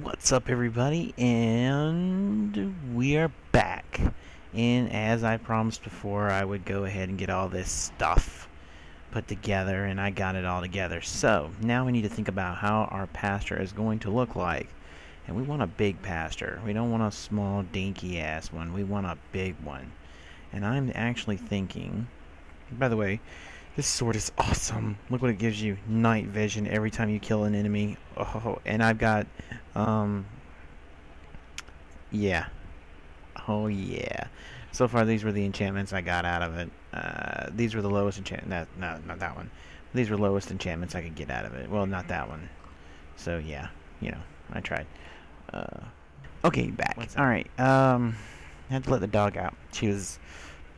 What's up everybody? And we are back. And as I promised before I would go ahead and get all this stuff put together and I got it all together. So now we need to think about how our pasture is going to look like. And we want a big pasture. We don't want a small dinky ass one. We want a big one. And I'm actually thinking by the way this sword is awesome. Look what it gives you. Night vision every time you kill an enemy. Oh, and I've got, um, yeah. Oh, yeah. So far, these were the enchantments I got out of it. Uh, these were the lowest enchant. No, no, not that one. These were lowest enchantments I could get out of it. Well, not that one. So, yeah. You know, I tried. Uh, okay, back. Alright, um, I had to let the dog out. She was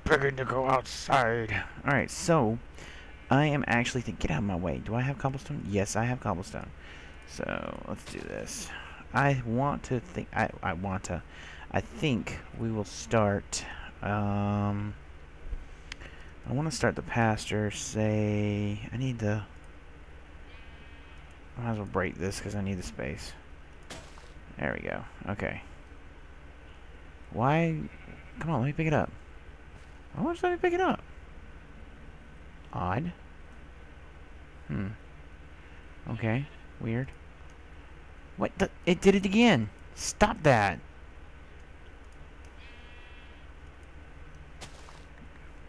begging to go outside. Alright, so I am actually thinking, get out of my way. Do I have cobblestone? Yes, I have cobblestone. So let's do this. I want to think, I, I want to, I think we will start, um, I want to start the pasture, say, I need the, I might as well break this because I need the space. There we go. Okay. Why? Come on, let me pick it up. Why won't you let me pick it up? Odd. Hmm. Okay. Weird. What the? It did it again. Stop that.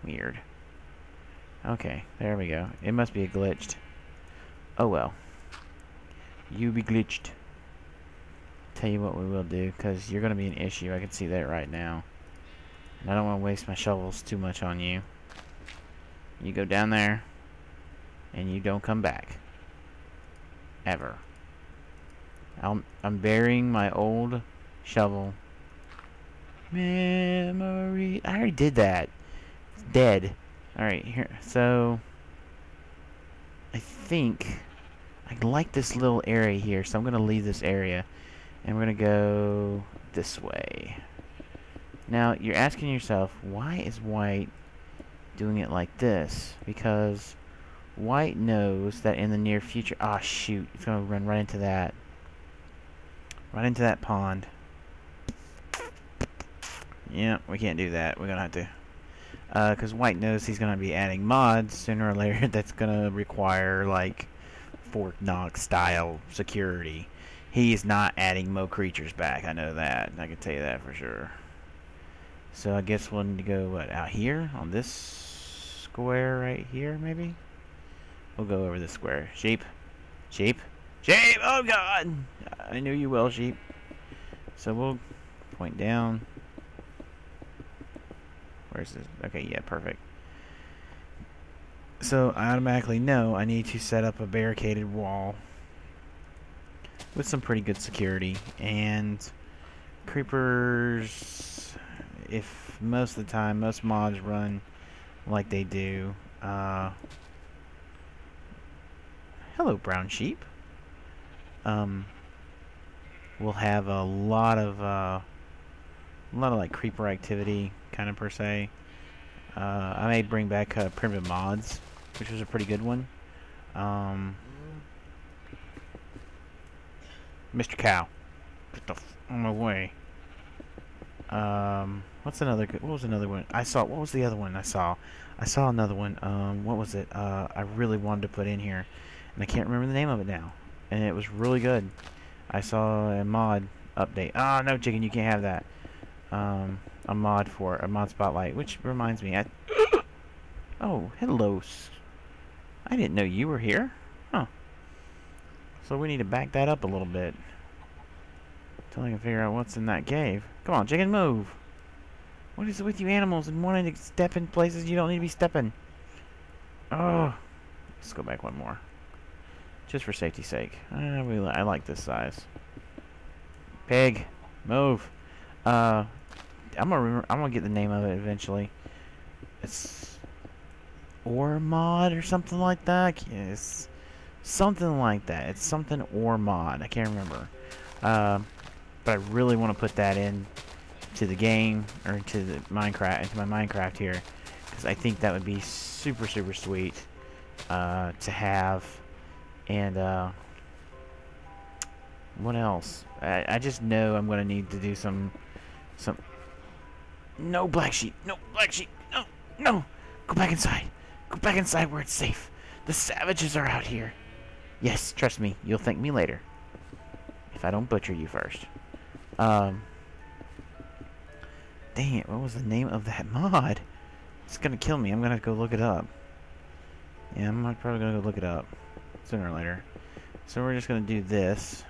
Weird. Okay, there we go. It must be a glitched. Oh well. You be glitched. Tell you what we will do, because you're going to be an issue. I can see that right now. And I don't want to waste my shovels too much on you. You go down there, and you don't come back. Ever. I'm, I'm burying my old shovel. Memory. I already did that. It's dead. Alright, here. So, I think I like this little area here, so I'm going to leave this area. And we're going to go this way. Now, you're asking yourself, why is white doing it like this? Because white knows that in the near future... Ah, oh, shoot. It's going to run right into that. Right into that pond. Yeah, we can't do that. We're going to have to... Because uh, white knows he's going to be adding mods sooner or later that's going to require, like, Fort Knox style security. He is not adding Mo creatures back. I know that. I can tell you that for sure. So I guess we'll need to go, what, out here? On this square right here, maybe? We'll go over the square. Sheep. Sheep. Sheep! Oh, God! I knew you will, sheep. So we'll point down. Where's this? Okay, yeah, perfect. So I automatically know I need to set up a barricaded wall with some pretty good security. And creepers if most of the time, most mods run like they do. Uh, hello, brown sheep. Um, we'll have a lot of uh, a lot of like creeper activity, kind of per se. Uh, I may bring back uh, Primitive Mobs, which was a pretty good one. Um, Mr. Cow, get the f on my way. Um, what's another good, what was another one? I saw, what was the other one I saw? I saw another one, um, what was it? Uh, I really wanted to put in here, and I can't remember the name of it now. And it was really good. I saw a mod update. Ah, oh, no, chicken, you can't have that. Um, a mod for a mod spotlight, which reminds me, I, oh, hello. I didn't know you were here. Huh. So we need to back that up a little bit. Until I can figure out what's in that cave. Come on, chicken, move. What is it with you animals and wanting to step in places you don't need to be stepping? Oh. Let's go back one more. Just for safety's sake. I, really, I like this size. Pig, move. Uh, I'm gonna remember, I'm gonna get the name of it eventually. It's Ormod or something like that. Yes, something like that. It's something Ormod. I can't remember. Uh, but I really want to put that in to the game or to the Minecraft into my Minecraft here because I think that would be super super sweet uh, to have and uh, What else? I, I just know I'm gonna need to do some, some. No black sheep. No black sheep. No, no. Go back inside. Go back inside where it's safe. The savages are out here. Yes, trust me. You'll thank me later. If I don't butcher you first. Um. Dang it, what was the name of that mod? It's gonna kill me. I'm gonna go look it up. Yeah, I'm probably gonna go look it up. Sooner or later. So we're just gonna do this.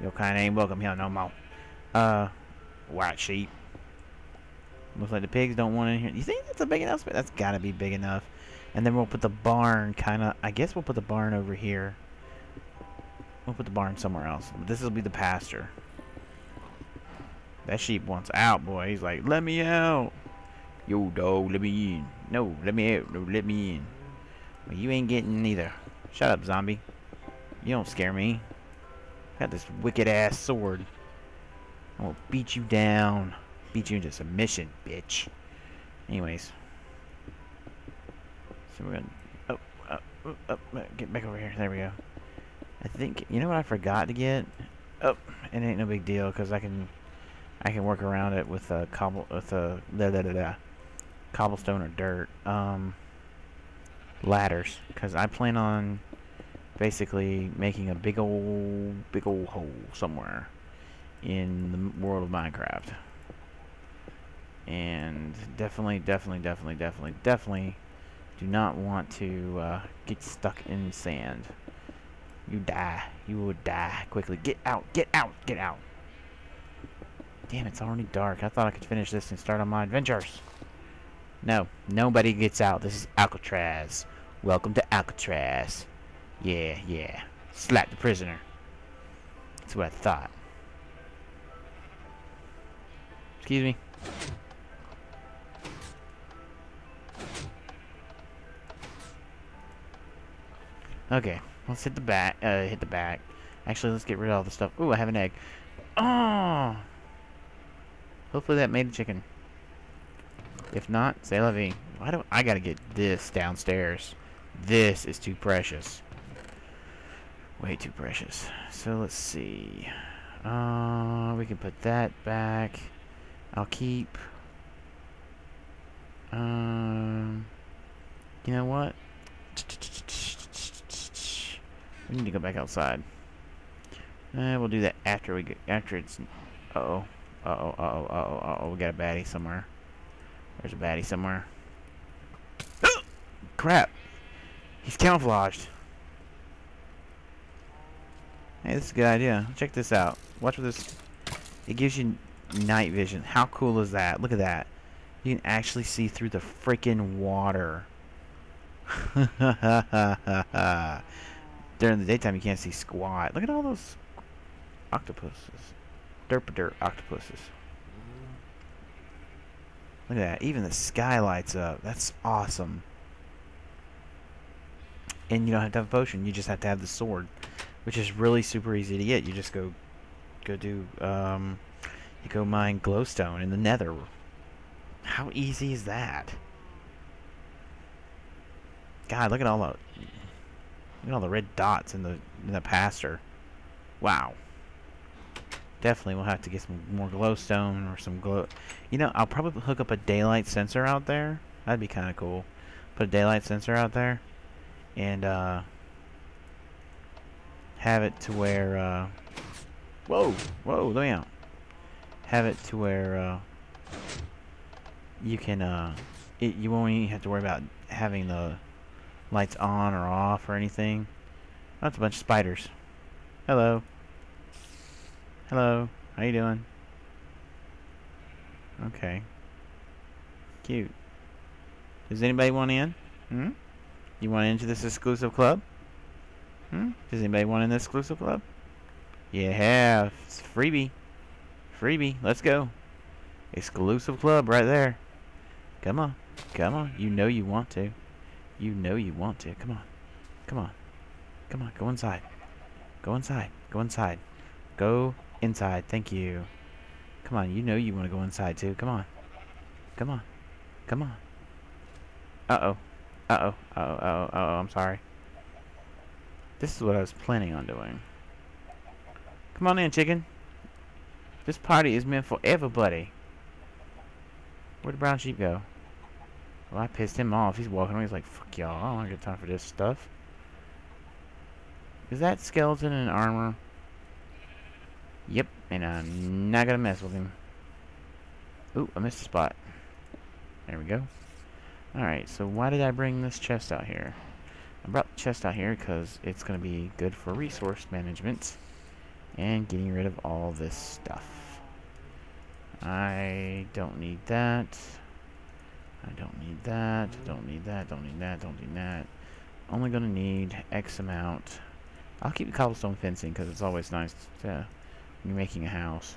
Your kind of ain't welcome here no more. Uh, white sheep. Looks like the pigs don't want in here. You think that's a big enough space? That's gotta be big enough. And then we'll put the barn kind of... I guess we'll put the barn over here. We'll put the barn somewhere else. But this will be the pasture. That sheep wants out, boy. He's like, let me out. Yo, dog, let me in. No, let me out. No, let me in. Well, you ain't getting neither. Shut up, zombie. You don't scare me. Got this wicked ass sword. I will beat you down. Beat you into submission, bitch. Anyways. So we're gonna... Oh, oh, oh, oh, get back over here. There we go. I think... You know what I forgot to get? Oh, it ain't no big deal, because I can... I can work around it with a cobble... With a... Da, da, da, da, cobblestone or dirt. Um... Ladders. Because I plan on... Basically making a big old... Big old hole somewhere. In the world of Minecraft and definitely, definitely, definitely, definitely, definitely do not want to uh, get stuck in sand. You die. You will die quickly. Get out. Get out. Get out. Damn, it's already dark. I thought I could finish this and start on my adventures. No, nobody gets out. This is Alcatraz. Welcome to Alcatraz. Yeah, yeah. Slap the prisoner. That's what I thought. Excuse me. Okay, let's hit the back. Uh, hit the back. Actually, let's get rid of all the stuff. Ooh, I have an egg. Oh! Hopefully that made a chicken. If not, say vie. Why do I gotta get this downstairs? This is too precious. Way too precious. So let's see. Uh, we can put that back. I'll keep. Um, you know what? We need to go back outside. Uh, we'll do that after we get after it's. Uh oh. Uh oh. Uh oh. Uh oh. Uh oh. We got a baddie somewhere. There's a baddie somewhere. Crap. He's camouflaged. Hey, this is a good idea. Check this out. Watch what this. It gives you night vision. How cool is that? Look at that. You can actually see through the freaking water. During the daytime, you can't see squat. Look at all those octopuses. Derpader octopuses. Look at that. Even the sky lights up. That's awesome. And you don't have to have a potion. You just have to have the sword. Which is really super easy to get. You just go go do um you go mine glowstone in the nether. How easy is that? God, look at all the Look at all the red dots in the in the pasture. Wow. Definitely we'll have to get some more glowstone or some glow. You know, I'll probably hook up a daylight sensor out there. That'd be kind of cool. Put a daylight sensor out there, and uh, have it to where. Uh, whoa, whoa, let me out. Have it to where uh, you can. Uh, it, you won't even have to worry about having the lights on or off or anything. That's a bunch of spiders. Hello. Hello. How you doing? Okay. Cute. Does anybody want in? Hmm? You want into this exclusive club? Hmm? Does anybody want in this exclusive club? Yeah, it's freebie. Freebie. Let's go. Exclusive club right there. Come on. Come on. You know you want to. You know you want to. Come on. Come on. Come on. Go inside. Go inside. Go inside. Go inside. Thank you. Come on. You know you want to go inside too. Come on. Come on. Come on. Uh-oh. Uh-oh. Uh-oh. Uh-oh. Uh-oh. I'm sorry. This is what I was planning on doing. Come on in, chicken. This party is meant for everybody. Where'd the brown sheep go? Well, I pissed him off. He's walking away. He's like, fuck y'all. I don't get time for this stuff. Is that skeleton in armor? Yep, and I'm not gonna mess with him. Ooh, I missed a spot. There we go. Alright, so why did I bring this chest out here? I brought the chest out here because it's going to be good for resource management and getting rid of all this stuff. I don't need that. I don't need that. Don't need that. Don't need that. Don't need that. Only going to need X amount. I'll keep the cobblestone fencing because it's always nice to, you're making a house.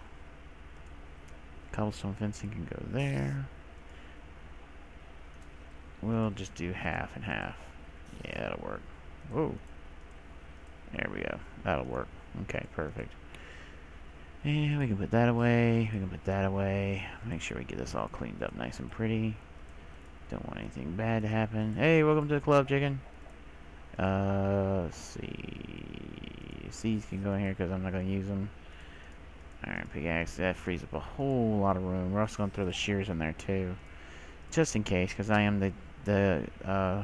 Cobblestone fencing can go there. We'll just do half and half. Yeah, that'll work. Whoa. There we go. That'll work. Okay, perfect. And we can put that away. We can put that away. Make sure we get this all cleaned up nice and pretty. Don't want anything bad to happen. Hey, welcome to the club, chicken. Uh, let's see. Seeds can go in here because I'm not going to use them. Alright, pickaxe. That frees up a whole lot of room. We're also going to throw the shears in there, too. Just in case, because I am the, the, uh,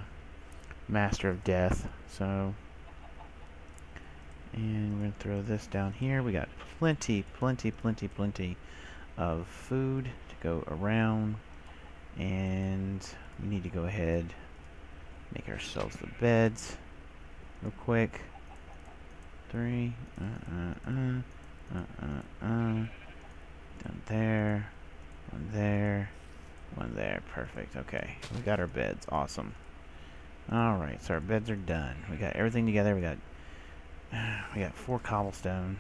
Master of Death. So, and we're going to throw this down here. We got plenty, plenty, plenty, plenty of food to go around. And we need to go ahead make ourselves the beds real quick. Three. Uh, uh, uh. Uh, uh, uh. Down there. One there. One there. Perfect. Okay. We got our beds. Awesome. Alright, so our beds are done. We got everything together. We got we got four cobblestone.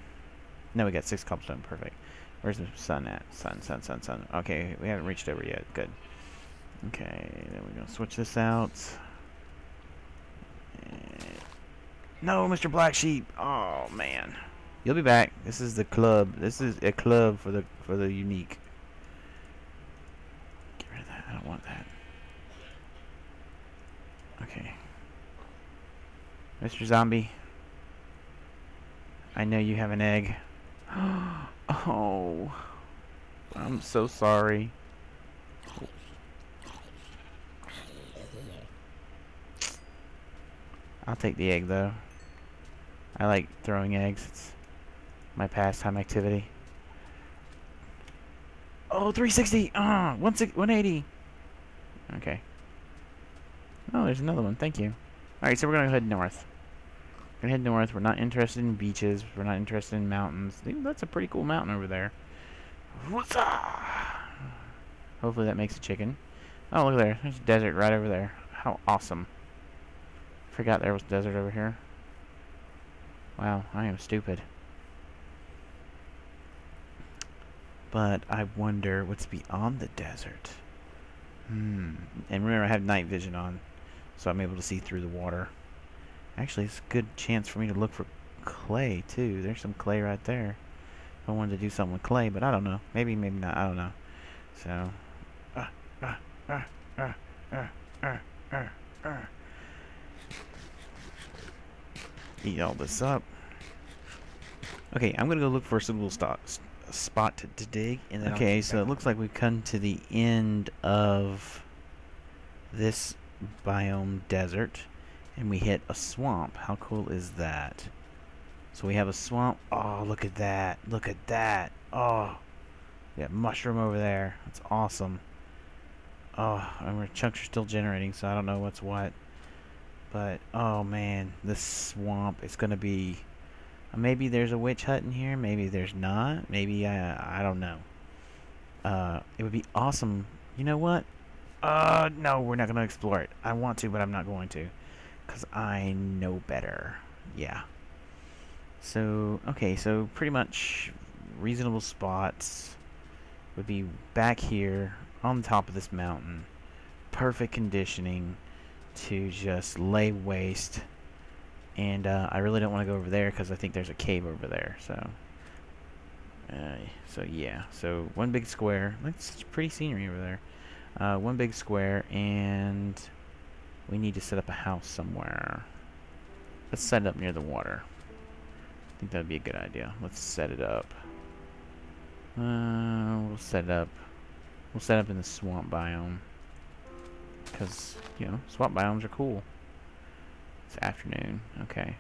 No, we got six cobblestone. Perfect. Where's the sun at? Sun, sun, sun, sun. Okay, we haven't reached over yet. Good. Okay, then we're going to switch this out. No, Mr. Black Sheep. Oh, man. You'll be back. This is the club. This is a club for the for the unique. Get rid of that. I don't want that. Okay. Mr. Zombie. I know you have an egg. oh. I'm so sorry. I'll take the egg though. I like throwing eggs. It's my pastime activity. Oh, 360! Ah, 180! Okay. Oh, there's another one. Thank you. Alright, so we're going to head north. We're going to head north. We're not interested in beaches. We're not interested in mountains. That's a pretty cool mountain over there. Hopefully that makes a chicken. Oh, look there. There's a desert right over there. How awesome. Forgot there was desert over here. Wow, I am stupid. But I wonder what's beyond the desert. Hmm. And remember, I have night vision on, so I'm able to see through the water. Actually, it's a good chance for me to look for clay, too. There's some clay right there. I wanted to do something with clay, but I don't know. Maybe, maybe not. I don't know. So... Uh, uh, uh, uh, uh, uh, uh, eat all this up. Okay, I'm gonna go look for a suitable spot, spot to, to dig, and then okay. So it looks like we've come to the end of this biome desert, and we hit a swamp. How cool is that? So we have a swamp. Oh, look at that! Look at that! Oh, we got mushroom over there. That's awesome. Oh, and our chunks are still generating, so I don't know what's what. But, oh man, this swamp is going to be... Maybe there's a witch hut in here, maybe there's not. Maybe, I, I don't know. Uh, it would be awesome. You know what? Uh, no, we're not going to explore it. I want to, but I'm not going to. Because I know better. Yeah. So, okay, so pretty much reasonable spots would be back here on the top of this mountain. Perfect conditioning to just lay waste. And uh, I really don't want to go over there because I think there's a cave over there. So, uh, so yeah. So one big square. That's pretty scenery over there. Uh, one big square, and we need to set up a house somewhere. let's set it up near the water. I think that'd be a good idea. Let's set it up. Uh, we'll set it up. We'll set up in the swamp biome. Because, you know, swamp biomes are cool. It's afternoon. Okay.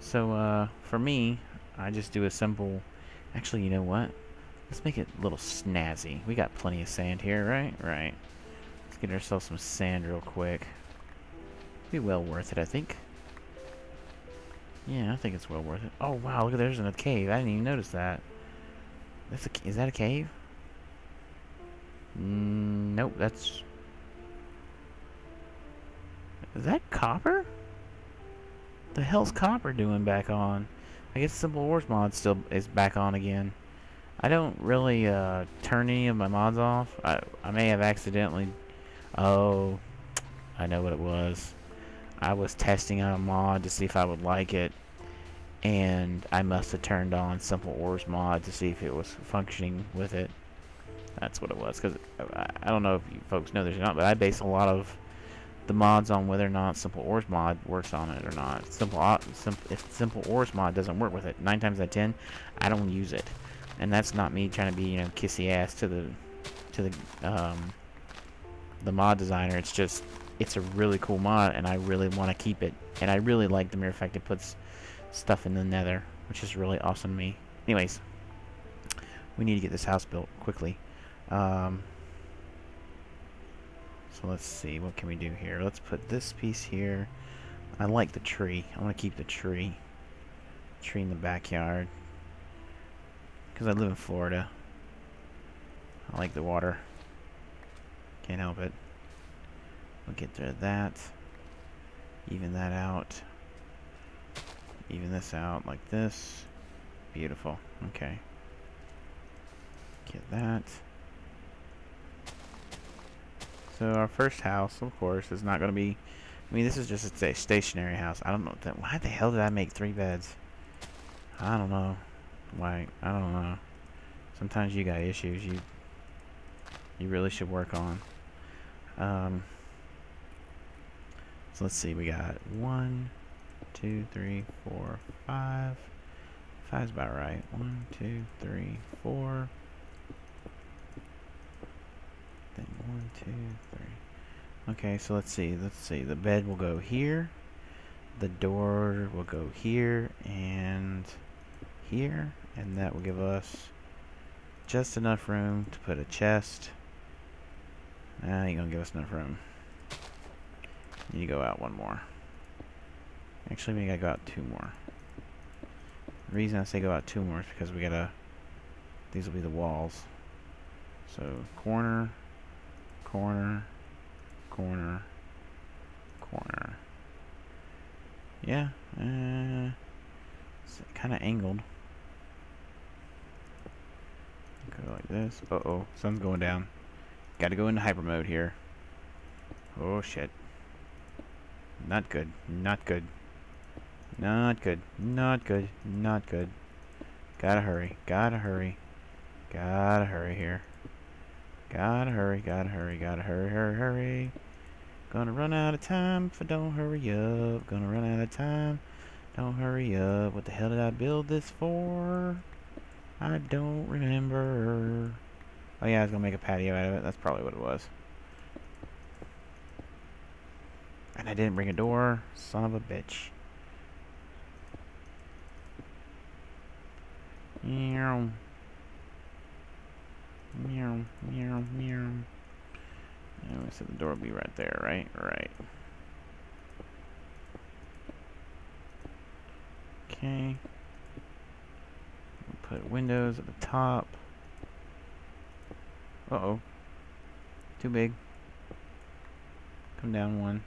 So, uh, for me, I just do a simple... Actually, you know what? Let's make it a little snazzy. We got plenty of sand here, right? Right. Let's get ourselves some sand real quick. Be well worth it, I think. Yeah, I think it's well worth it. Oh, wow, look there's another cave. I didn't even notice that. That's a, is that a cave? Mm, nope, that's... Is that copper? The hell's copper doing back on? I guess Simple Ores mod still is back on again. I don't really uh, turn any of my mods off. I, I may have accidentally... Oh, I know what it was. I was testing out a mod to see if I would like it. And I must have turned on Simple Ores mod to see if it was functioning with it. That's what it was. Because I, I don't know if you folks know this or not, but I base a lot of the mods on whether or not Simple Ores mod works on it or not. Simple, if Simple Ores mod doesn't work with it, nine times out of ten, I don't use it and that's not me trying to be you know kissy ass to the to the um, the mod designer. It's just it's a really cool mod, and I really want to keep it. And I really like the mere fact it puts stuff in the Nether, which is really awesome to me. Anyways, we need to get this house built quickly. Um, so let's see, what can we do here? Let's put this piece here. I like the tree. I want to keep the tree. Tree in the backyard. Because I live in Florida. I like the water. Can't help it. We'll get rid of that. Even that out. Even this out like this. Beautiful. Okay. Get that. So our first house, of course, is not going to be... I mean, this is just a stationary house. I don't know. That, why the hell did I make three beds? I don't know. Like, I don't know. Sometimes you got issues you you really should work on. Um, so let's see, we got one, two, three, four, five. Five's about right. One, two, three, four. One, two, three. Okay, so let's see. Let's see. The bed will go here. The door will go here and here and that will give us just enough room to put a chest ah, ain't gonna give us enough room You need to go out one more actually we gotta go out two more the reason I say go out two more is because we gotta these will be the walls so corner corner corner corner yeah uh, it's kind of angled Go like this. Uh-oh. Sun's going down. Gotta go into hyper mode here. Oh, shit. Not good. Not good. Not good. Not good. Not good. Gotta hurry. Gotta hurry. Gotta hurry here. Gotta hurry. Gotta hurry. Gotta hurry. Hurry. Hurry. Gonna run out of time if I don't hurry up. Gonna run out of time. Don't hurry up. What the hell did I build this for? I don't remember. Oh yeah, I was gonna make a patio out of it. That's probably what it was. And I didn't bring a door. Son of a bitch. Meow. Meow, meow, meow. And we said the door will be right there, right? Right. Okay put windows at the top. Uh-oh. Too big. Come down one.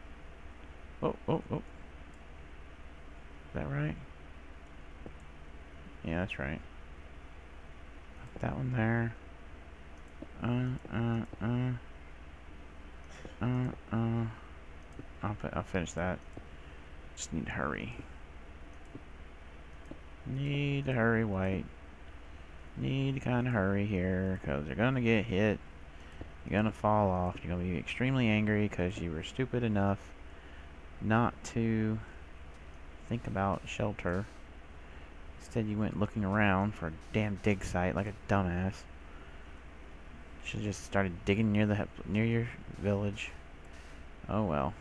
Oh, oh, oh. Is that right? Yeah, that's right. Put that one there. Uh, uh, uh. Uh, uh. I'll, I'll finish that. Just need to hurry. Need to hurry, white. Need to kind of hurry here, because you're going to get hit. You're going to fall off. You're going to be extremely angry because you were stupid enough not to think about shelter. Instead, you went looking around for a damn dig site like a dumbass. Should just started digging near the near your village. Oh well.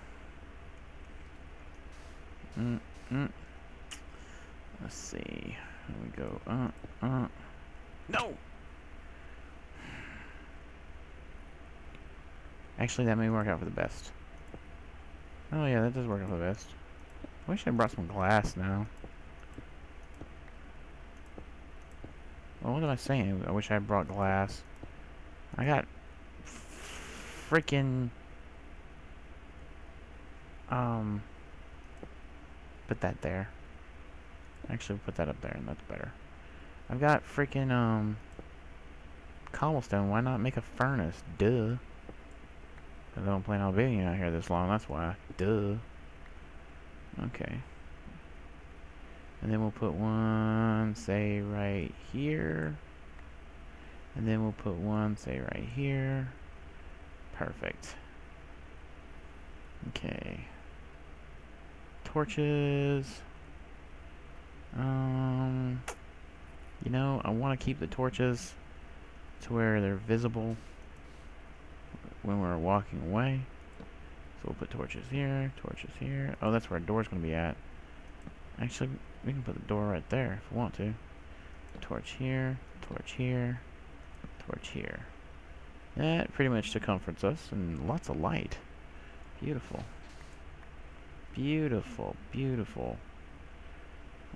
Mm mm. Let's see. Here we go. Uh uh. No. Actually, that may work out for the best. Oh yeah, that does work out for the best. I wish I brought some glass now. Well, what am I saying? I wish I brought glass. I got freaking um put that there. Actually put that up there and that's better. I've got freaking um cobblestone. Why not make a furnace? Duh. I don't plan on being out here this long, that's why. Duh. Okay. And then we'll put one, say, right here. And then we'll put one, say, right here. Perfect. Okay. Torches. Um, you know, I want to keep the torches to where they're visible when we're walking away. So we'll put torches here, torches here. Oh, that's where our door's going to be at. Actually, we can put the door right there if we want to. Torch here, torch here, torch here. That pretty much circumference us, and lots of light. Beautiful. Beautiful, beautiful.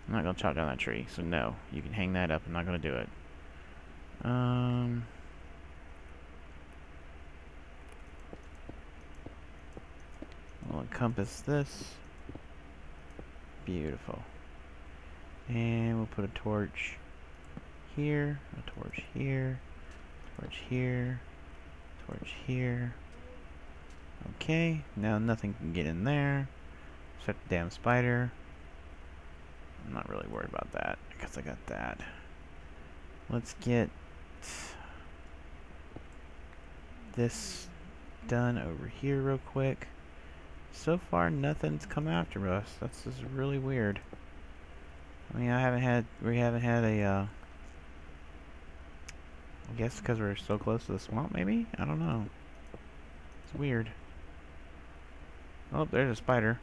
I'm not going to chop down that tree, so no. You can hang that up. I'm not going to do it. Um... We'll encompass this. Beautiful. And we'll put a torch here, a torch here, torch here, torch here. Okay, now nothing can get in there. Except the damn spider. I'm not really worried about that because I got that. Let's get this done over here real quick. So far, nothing's come after us. That's just really weird. I mean, I haven't had, we haven't had a, uh, I guess because we're so close to the swamp, maybe? I don't know. It's weird. Oh, there's a spider.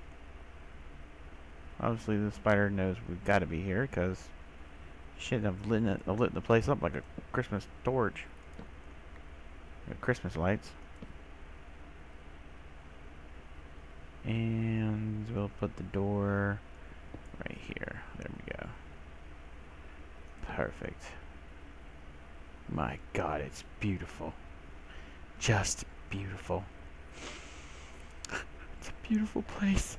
Obviously, the spider knows we've got to be here, because shit, I've lit, it, I've lit the place up like a Christmas torch. Christmas lights. And we'll put the door right here. There we go. Perfect. My god, it's beautiful. Just beautiful. It's a beautiful place.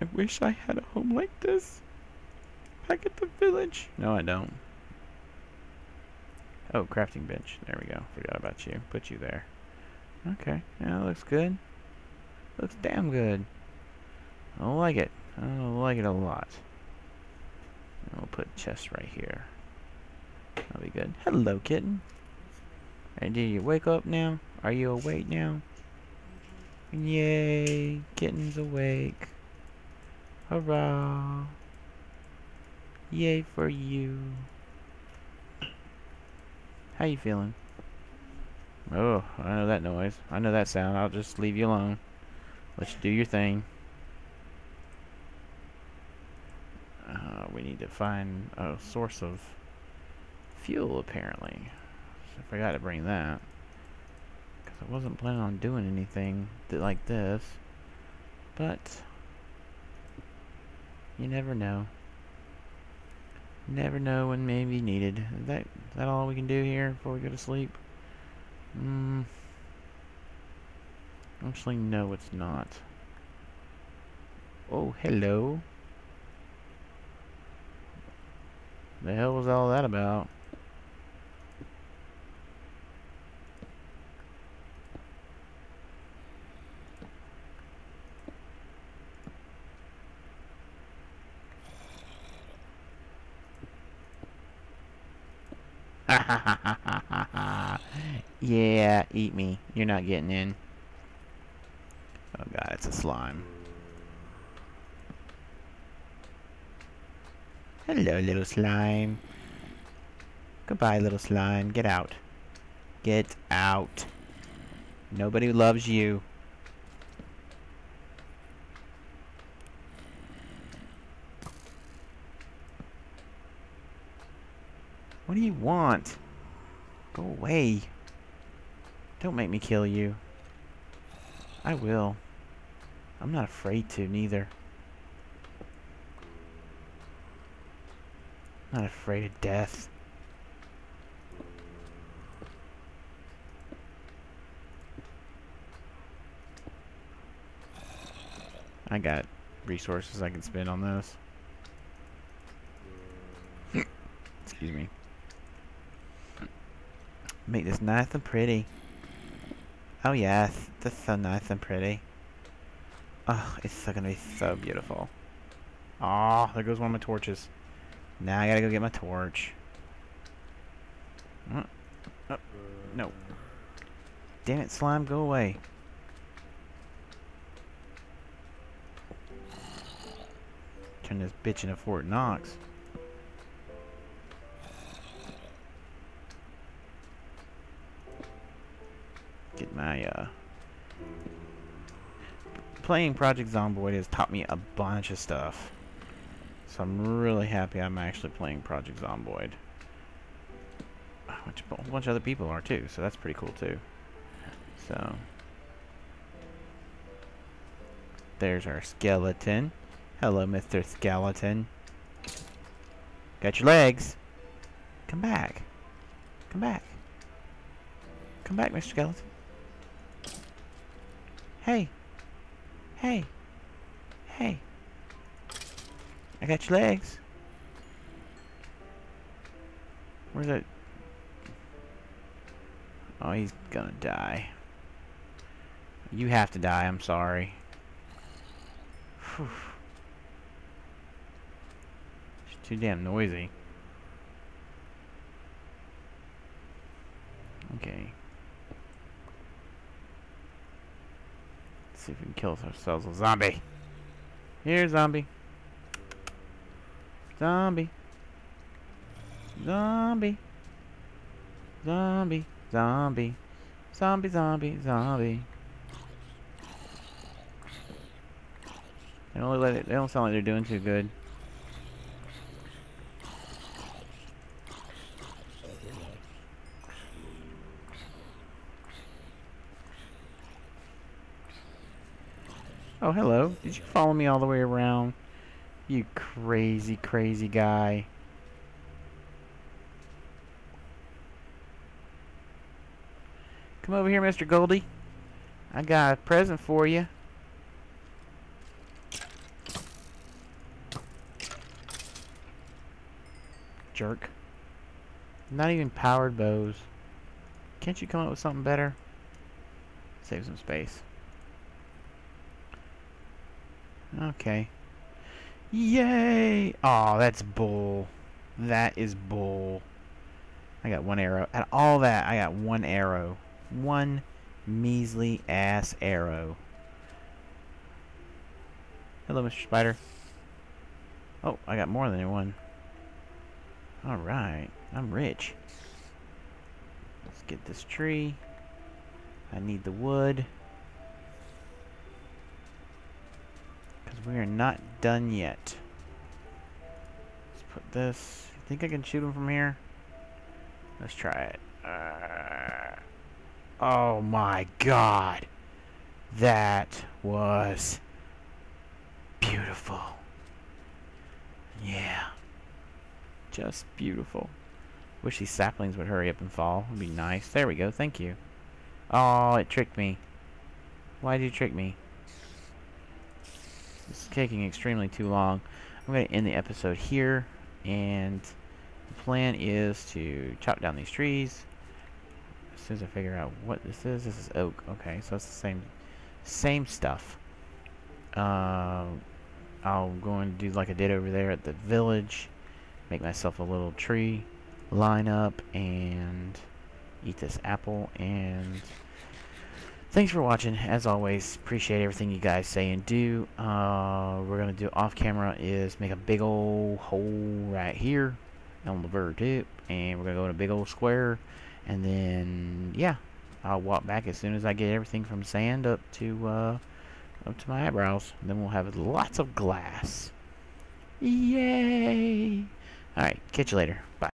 I wish I had a home like this. Back at the village. No, I don't. Oh, crafting bench. There we go. Forgot about you. Put you there. Okay. Yeah, looks good. Looks damn good. I like it. I like it a lot. And we'll put chest right here. That'll be good. Hello, kitten. And did you wake up now? Are you awake now? Yay! Kitten's awake. Hurrah! Yay for you. How you feeling? Oh, I know that noise. I know that sound. I'll just leave you alone. Let you do your thing. Uh, we need to find a source of fuel, apparently. I forgot to bring that. Because I wasn't planning on doing anything th like this. But, you never know. Never know when may be needed. Is that, is that all we can do here before we go to sleep? Hmm. Actually, no, it's not. Oh, hello. The hell was all that about? yeah, eat me. You're not getting in. Oh god, it's a slime. Hello, little slime. Goodbye, little slime. Get out. Get out. Nobody loves you. What do you want? Go away. Don't make me kill you. I will. I'm not afraid to, neither. Not afraid of death. I got resources I can spend on this. Excuse me. Make this nice and pretty. Oh yes, this is so nice and pretty. Oh, it's so gonna be so beautiful. Oh, there goes one of my torches. Now I gotta go get my torch. Oh, oh, no. Damn it, slime, go away. Turn this bitch into Fort Knox. Playing Project Zomboid has taught me a bunch of stuff. So I'm really happy I'm actually playing Project Zomboid. Which a bunch of other people are too, so that's pretty cool too. So... There's our skeleton. Hello, Mr. Skeleton. Got your legs. Come back. Come back. Come back, Mr. Skeleton. Hey. Hey. Hey. I got your legs. Where's that? Oh, he's gonna die. You have to die, I'm sorry. Whew. It's too damn noisy. Okay. See if we can kill ourselves a zombie. Here, zombie. Zombie. Zombie. Zombie. Zombie. Zombie, zombie, zombie. They let it, they don't sound like they're doing too good. Oh, hello. Did you follow me all the way around? You crazy, crazy guy. Come over here, Mr. Goldie. I got a present for you. Jerk. Not even powered bows. Can't you come up with something better? Save some space. Okay. Yay! Oh, that's bull. That is bull. I got one arrow. At all that, I got one arrow. One measly ass arrow. Hello, Mr. Spider. Oh, I got more than one. Alright, I'm rich. Let's get this tree. I need the wood. We are not done yet. Let's put this. You think I can shoot him from here? Let's try it. Uh, oh my god. That was beautiful. Yeah. Just beautiful. Wish these saplings would hurry up and fall. Would be nice. There we go. Thank you. Oh, it tricked me. Why did you trick me? It's taking extremely too long. I'm going to end the episode here, and the plan is to chop down these trees. As soon as I figure out what this is, this is oak. Okay, so it's the same, same stuff. Uh, I'll go and do like I did over there at the village. Make myself a little tree, line up, and eat this apple and thanks for watching. As always, appreciate everything you guys say and do. Uh, we're gonna do off camera is make a big old hole right here on the very tip, and we're gonna go in a big old square, and then yeah, I'll walk back as soon as I get everything from sand up to uh, up to my eyebrows. And then we'll have lots of glass. Yay! Alright, catch you later. Bye.